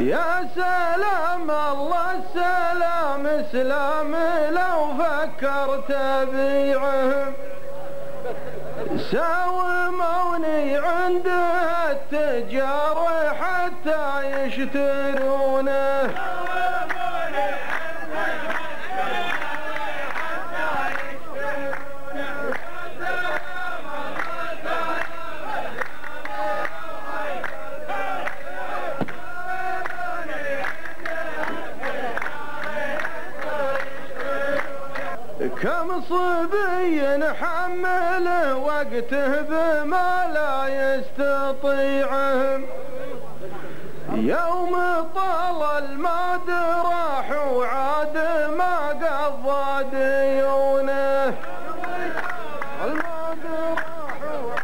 يا سلام الله السلام إسلام لو فكرت بيعهم ساوموني عند التجار حتى يشترونه. كم صبي حمل وقته بما لا يستطيعه. يوم طال الماد راح وعاد ما قضى ديونه. الماد راح وعاد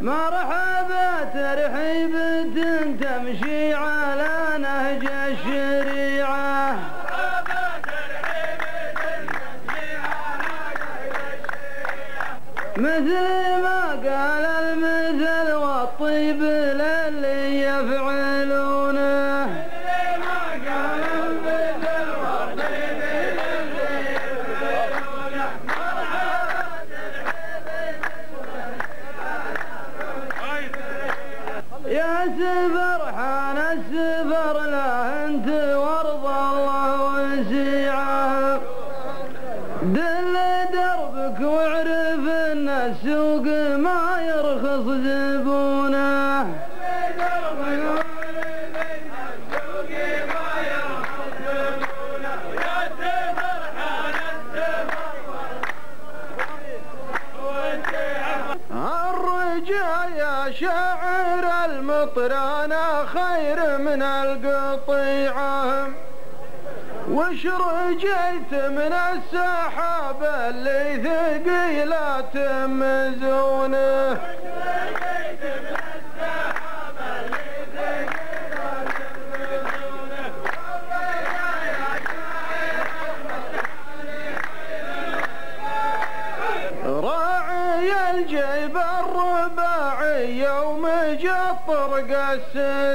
مرحبا مثل ما قال انت وارضى الله وسيعه دل دربك واعرف إن السوق ما يرخص زبونه القطيعة وش رجيت من السحاب اللي مزونة. راعي الجيب الرباعي يوم جاء طرق السريعة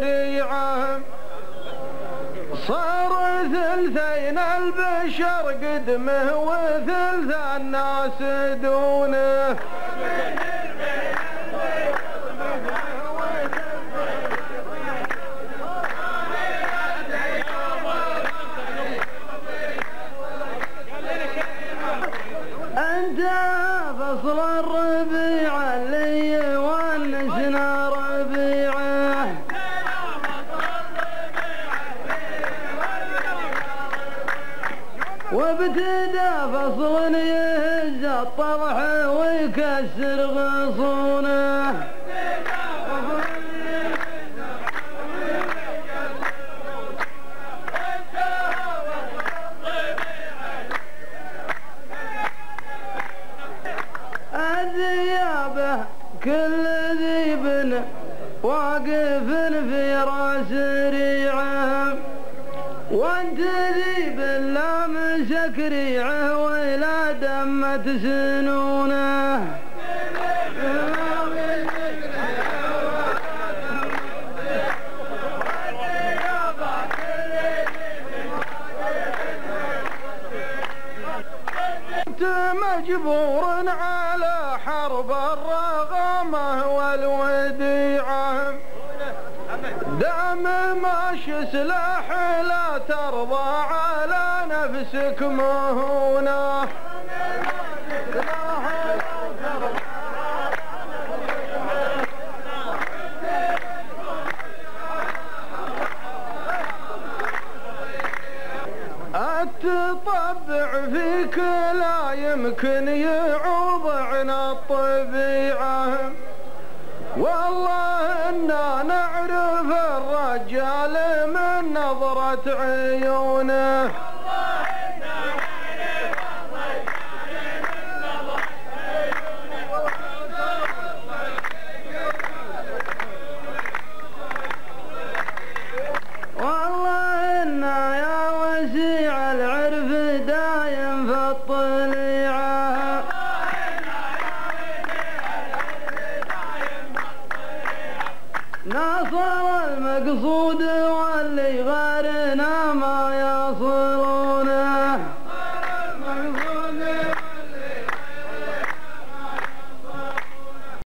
صار ثلثين البشر قدمه وثلث الناس دونه. أنت فصل الربيع وابتدى فصل يهز الطرح ويكسر غصونه الذيابه كل ذيب واقف في راس وانت ذيب لا مسك ريعه ولا دمت سنونه مجبور على حرب الرغمة والوديعة دام ماشي سلاح لا ترضى على نفسك مهونة التطبع فيك لا يمكن يعوض عن الطبيعة. نظرت عيونه. والله إنا يا العرف دايم في الطليعة. ناصر المقصود